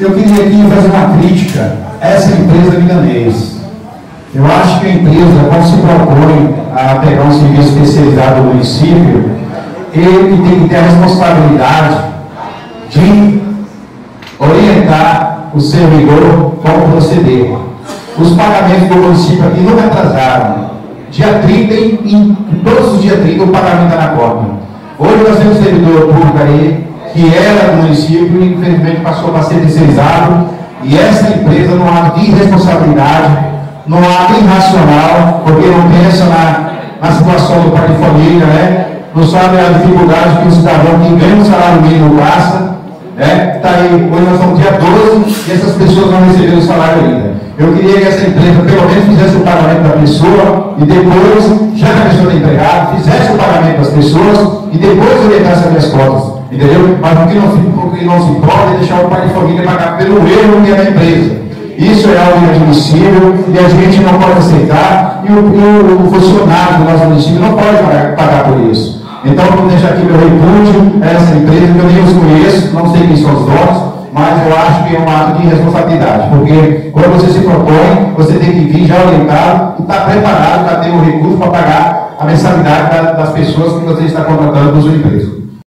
Eu queria aqui fazer uma crítica a essa empresa milanês. Eu acho que a empresa, quando se propõe a pegar um serviço especializado do município, ele tem que ter a responsabilidade de orientar o servidor como proceder. Os pagamentos do município aqui nunca atrasaram. Dia 30, em, todos os dias 30, o pagamento está na conta. Hoje nós temos servidor público aí, que era do município e infelizmente passou a ser terceirizado. E essa empresa, não há de irresponsabilidade, não há de irracional, porque não pensa na, na situação do pai de família, né? não sabe a dificuldade que o cidadão que ganha um salário mínimo passa. Né? Tá aí, hoje nós estamos dia 12 e essas pessoas não receberam o salário ainda. Eu queria que essa empresa pelo menos fizesse o pagamento da pessoa e depois, já que a pessoa está empregada, fizesse o pagamento das pessoas e depois orientasse as minhas. Entendeu? Mas o que não, o que não se pode é deixar o pai de família pagar pelo erro que é da empresa. Isso é algo inadmissível e a gente não pode aceitar e o, o, o funcionário do nosso município não pode pagar, pagar por isso. Então, vou deixar aqui meu repúdio a essa empresa, que eu nem os conheço, não sei quem são os donos, mas eu acho que é um ato de responsabilidade, porque quando você se propõe, você tem que vir já orientado e estar tá preparado para ter o recurso para pagar a mensalidade das pessoas que você está contratando para sua empresa.